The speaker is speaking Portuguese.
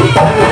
Música